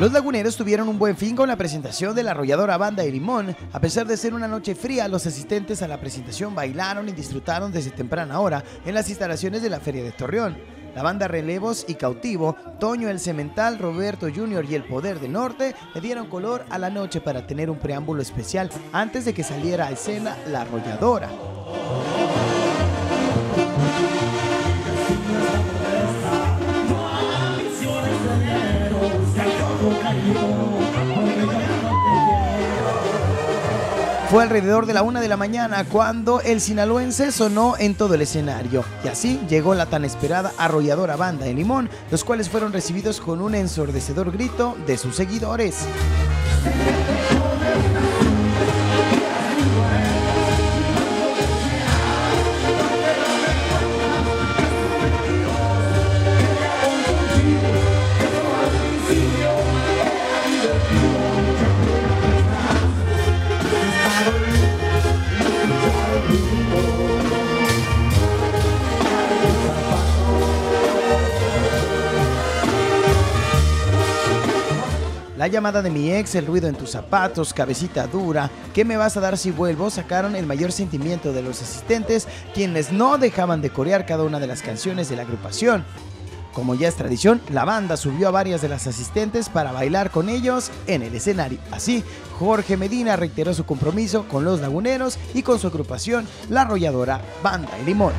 Los laguneros tuvieron un buen fin con la presentación de la arrolladora banda de Limón. A pesar de ser una noche fría, los asistentes a la presentación bailaron y disfrutaron desde temprana hora en las instalaciones de la Feria de Torreón. La banda Relevos y Cautivo, Toño el Cemental, Roberto Jr. y El Poder del Norte le dieron color a la noche para tener un preámbulo especial antes de que saliera a escena la arrolladora. Fue alrededor de la una de la mañana cuando el sinaloense sonó en todo el escenario. Y así llegó la tan esperada arrolladora banda de Limón, los cuales fueron recibidos con un ensordecedor grito de sus seguidores. La llamada de mi ex, el ruido en tus zapatos, cabecita dura, ¿qué me vas a dar si vuelvo? sacaron el mayor sentimiento de los asistentes, quienes no dejaban de corear cada una de las canciones de la agrupación. Como ya es tradición, la banda subió a varias de las asistentes para bailar con ellos en el escenario. Así, Jorge Medina reiteró su compromiso con los laguneros y con su agrupación, la arrolladora Banda de Limón.